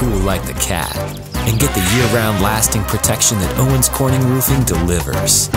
cool like the cat and get the year round lasting protection that Owens Corning Roofing delivers.